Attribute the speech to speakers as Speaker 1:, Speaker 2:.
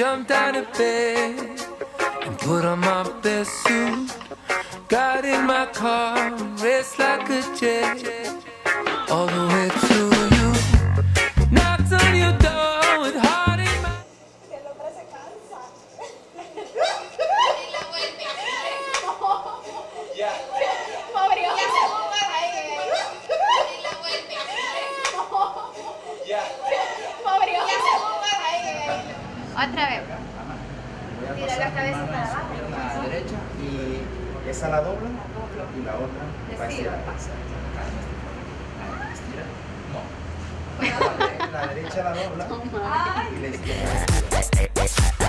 Speaker 1: climb down to bed and put on my best suit. Got in my car and raced like a jet all the way to you. Knocked on your door with heart in my
Speaker 2: El
Speaker 3: Otra vez. Tira la cabeza para abajo.
Speaker 4: la derecha y esa la dobla y la otra va a estirar. Estira. No. La derecha la dobla y la izquierda.